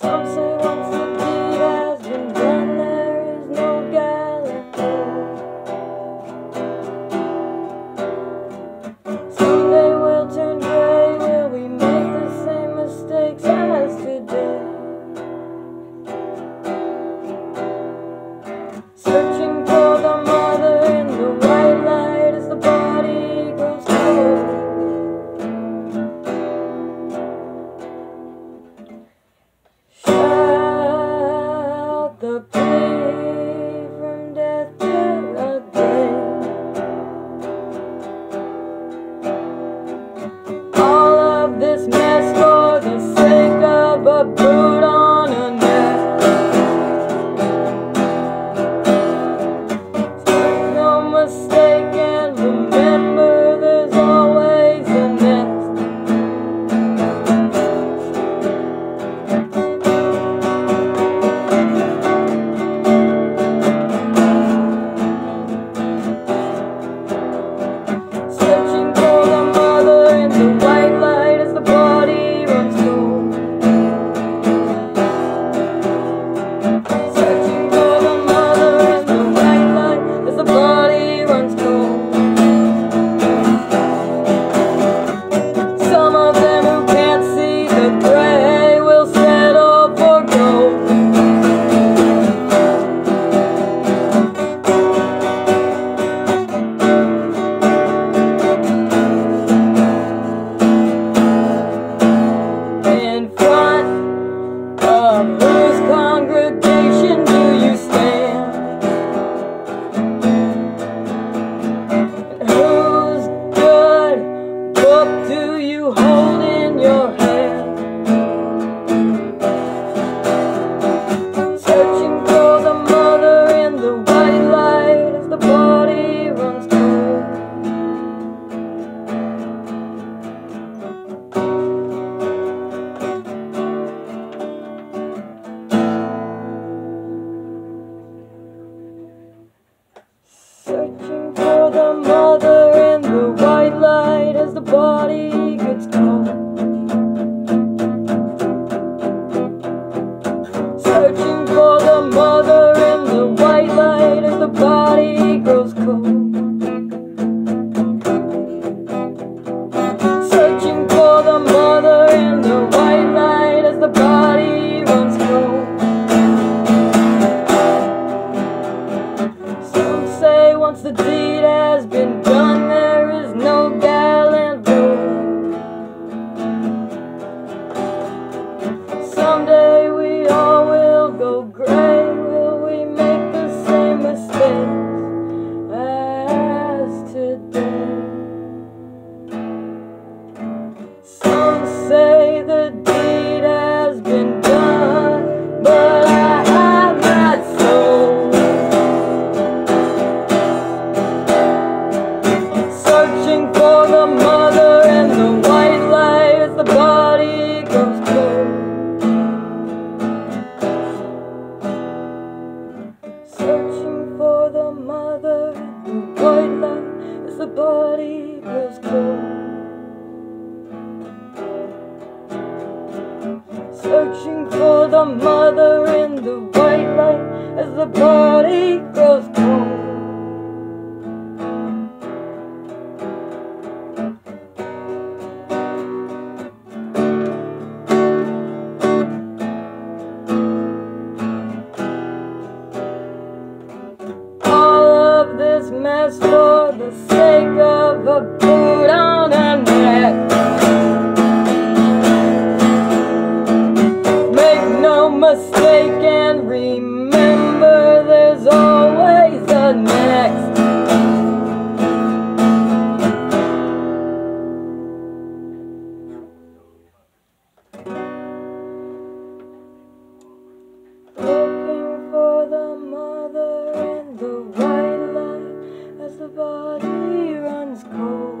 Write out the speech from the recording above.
something body grows cold. the sake of a body runs cold.